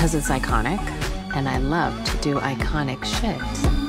because it's iconic, and I love to do iconic shit.